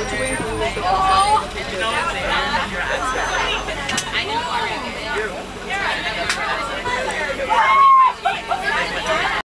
graduated.